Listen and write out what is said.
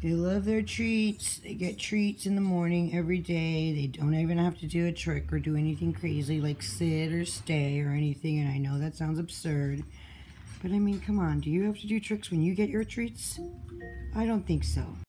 They love their treats. They get treats in the morning every day. They don't even have to do a trick or do anything crazy like sit or stay or anything. And I know that sounds absurd. But I mean, come on. Do you have to do tricks when you get your treats? I don't think so.